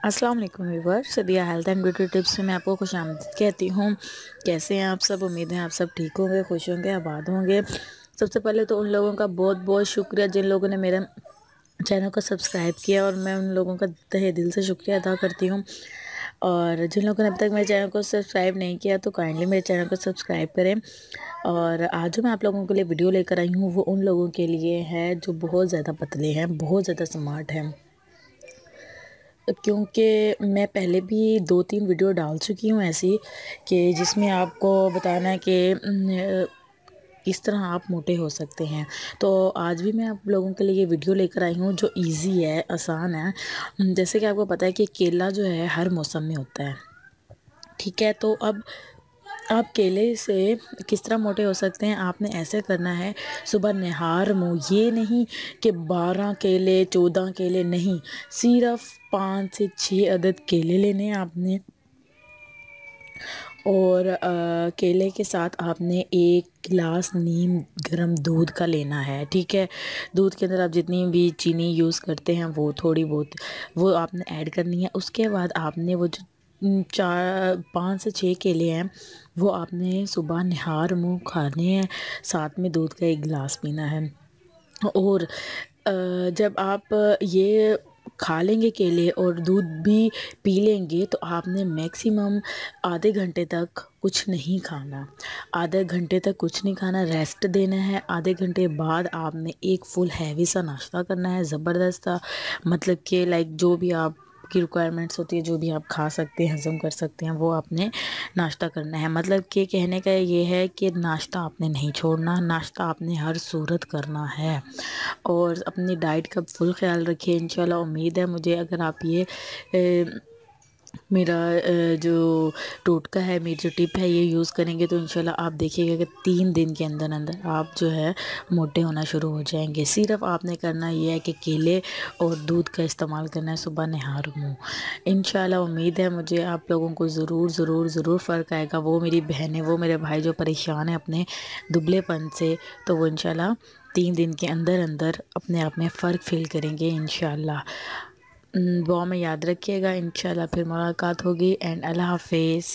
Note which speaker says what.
Speaker 1: अस्सलाम वालेकुम viewer Sadia health and beauty tips में मैं आपको खुश आमद कहती हूँ। कैसे हैं आप सब? उम्मीद है आप सब ठीक होंगे, खुश होंगे, आबाद होंगे। सबसे पहले तो उन लोगों का बहुत बहुत शुक्रिया जिन लोगों ने मेरे चैनल को सब्सक्राइब किया और मैं उन लोगों का तहे दिल से शुक्रिया अदा करती हूँ। और जिन लोगों ने अब तक मेरे चैनल को सब्सक्राइब नहीं किया तो काइंडली मेरे चैनल को सब्सक्राइब करें। और आज जो मैं आप लोगों के लिए वीडियो लेकर आई हूँ वो उन लोगों के लिए है जो बहुत ज़्यादा पतले हैं, बहुत ज़्यादा स्मार्ट हैं। क्योंकि मैं पहले भी दो तीन वीडियो डाल चुकी हूँ ऐसी कि जिसमें आपको बताना है कि किस तरह आप मोटे हो सकते हैं। तो आज भी मैं आप लोगों के लिए ये वीडियो लेकर आई हूँ जो इजी है, आसान है। जैसे कि आपको पता है कि केला जो है हर मौसम में होता है। ठीक है तो अब आप केले से किस तरह मोटे हो सकते हैं? आपने ऐसे करना है सुबह नहार मुँह। ये नहीं कि बारह केले चौदह केले नहीं। सिर्फ़ पाँच से छः अदद केले लेने आपने। और आ, केले के साथ आपने एक गिलास नीम गर्म दूध का लेना है ठीक है? दूध के अंदर आप जितनी भी चीनी यूज़ करते हैं वो थोड़ी बहुत वो आपने ऐड करनी है। उसके बाद आपने वो जो चार, पाँच से छः केले हैं। वो आपने सुबह निहार, मुँह खाने हैं, साथ में दूध का एक गिलास पीना है। और जब आप ये खा लेंगे केले और दूध भी पी लेंगे तो आपने मैक्सिमम आधे घंटे तक कुछ नहीं खाना। आधे घंटे तक कुछ नहीं खाना, रेस्ट देना है। आधे घंटे बाद आपने एक फुल हैवी सा नाश्ता करना है, ज़बरदस्त मतलब कि लाइक जो भी आप आपकी रिक्वायरमेंट्स होती है, जो भी आप खा सकते हैं, हज़म कर सकते हैं, वो आपने नाश्ता करना है। मतलब कि कहने का ये है कि नाश्ता आपने नहीं छोड़ना, नाश्ता आपने हर सूरत करना है। और अपनी डाइट का फुल ख्याल रखिए इन उम्मीद है मुझे अगर आप ये मेरा जो टोटका है, मेरी जो टिप है, ये यूज़ करेंगे तो इंशाल्लाह आप देखिएगा कि तीन दिन के अंदर अंदर आप जो है मोटे होना शुरू हो जाएँगे। सिर्फ़ आपने करना ये है कि केले और दूध का इस्तेमाल करना है, सुबह नहार मुँह। इंशाल्लाह उम्मीद है मुझे आप लोगों को ज़रूर ज़रूर ज़रूर फ़र्क आएगा। वो मेरी बहनें, वो मेरे भाई जो परेशान हैं अपने दुबलेपन से तो वो इन तीन दिन के अंदर अंदर अपने आप में फ़र्क फील करेंगे इन दुआ में याद रखिएगा। इन फिर मुलाकात होगी। एंड अल्लाह हाफिज़।